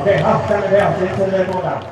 OK，好，下面没有，先正在过档。